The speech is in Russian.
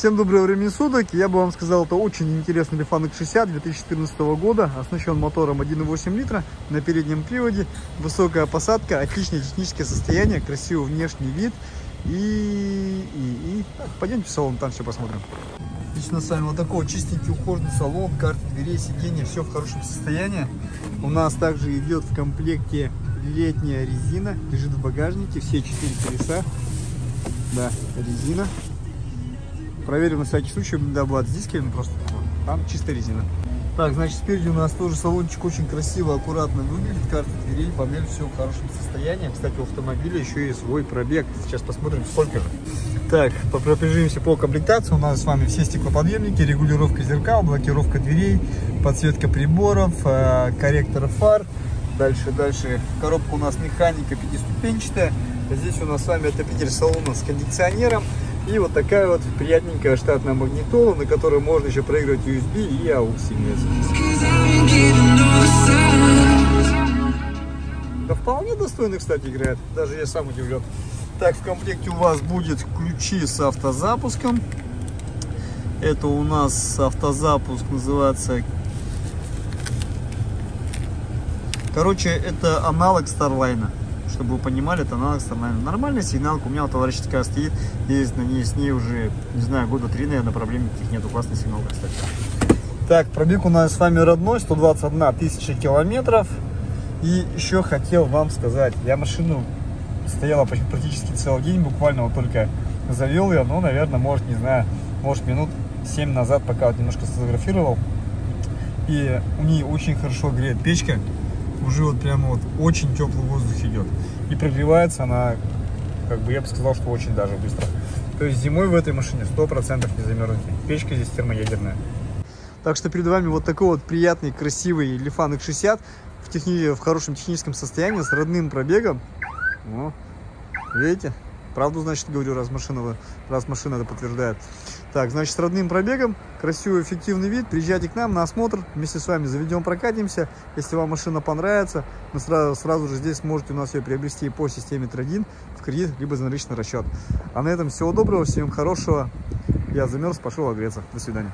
Всем доброго времени суток. Я бы вам сказал, это очень интересный Lifan X60 2014 года. Оснащен мотором 1.8 литра на переднем приводе. Высокая посадка, отличное техническое состояние, красивый внешний вид. И, и, и... Пойдемте в салон, там все посмотрим. Лично с вами вот такой чистенький ухоженный салон, карты дверей, сиденья, все в хорошем состоянии. У нас также идет в комплекте летняя резина, лежит в багажнике, все четыре колеса. Да, резина. Проверим на всякий случай, да, была с дисками просто. Там чистая резина. Так, значит, спереди у нас тоже салончик очень красиво, аккуратно выглядит. Карта дверей, панель, все в хорошем состоянии. Кстати, у автомобиля еще и свой пробег. Сейчас посмотрим, сколько. Так, пробежимся по комплектации. У нас с вами все стеклоподъемники, регулировка зеркал, блокировка дверей, подсветка приборов, э, корректор фар. Дальше, дальше. Коробка у нас механика пятиступенчатая. Здесь у нас с вами отопитель салона с кондиционером. И вот такая вот приятненькая штатная магнитола, на которой можно еще проигрывать USB и AUX Да вполне достойно, кстати, играет. Даже я сам удивлен. Так, в комплекте у вас будет ключи с автозапуском. Это у нас автозапуск называется... Короче, это аналог Starline чтобы вы понимали, это аналог Starline. Нормальная сигналка, у меня у товарища стоит, есть на ней, с ней уже, не знаю, года три, наверное, проблем никаких нету, классная сигналка, кстати. Так, пробег у нас с вами родной, 121 тысяча километров. И еще хотел вам сказать, я машину стояла практически целый день, буквально вот только завел ее, ну, наверное, может, не знаю, может, минут 7 назад, пока вот немножко сфотографировал. И у нее очень хорошо греет печка, уже вот прямо вот очень теплый воздух идет. И прогревается она, как бы я бы сказал, что очень даже быстро. То есть зимой в этой машине 100% не замерзнете. Печка здесь термоядерная. Так что перед вами вот такой вот приятный, красивый Lifan X60 в, техни... в хорошем техническом состоянии, с родным пробегом. Ну, видите? Правду, значит, говорю, раз машина, раз машина это подтверждает. Так, значит, с родным пробегом, красивый, эффективный вид. Приезжайте к нам на осмотр, вместе с вами заведем, прокатимся. Если вам машина понравится, вы сразу, сразу же здесь сможете у нас ее приобрести по системе Трейдин в кредит, либо за наличный расчет. А на этом всего доброго, всем хорошего. Я замерз, пошел огреться. До свидания.